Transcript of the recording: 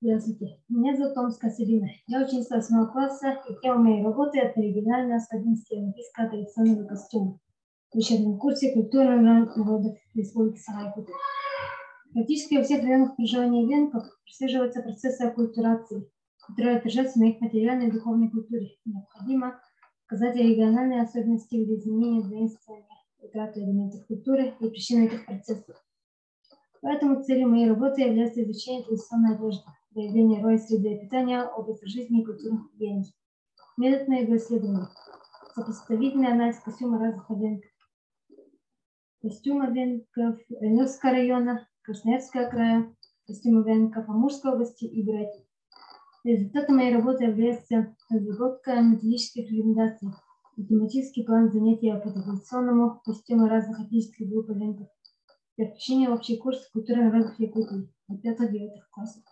Здравствуйте, меня зовут Томская Сабина. Я ученица 8 класса, и тема моей работы – это региональные особенности европейского традиционного костюма в учебном курсе «Культура народов Республики Саха-Якутия». Практически во всех районах проживания венков прослеживается процесс оккультурации, который отражается на их материальной и духовной культуре. Необходимо показать региональные особенности видоизменения, воинствования, утраты элементов культуры и причины этих процессов. Поэтому целью моей работы является изучение традиционной одежды, выявление роя среды питания, образа жизни и культурных явлений. Метод моего исследования – сопоставительный анализ костюма разных венков. Костюмы венков Ленинского района, Красноярского края, костюмы венков Амурской области и Бурятии. Результатом моей работы является разработка методических рекомендаций и план занятия по традиционному костюму разных этнических групп венков включения в общий курс культуры народов Якутии от 5-9 классов.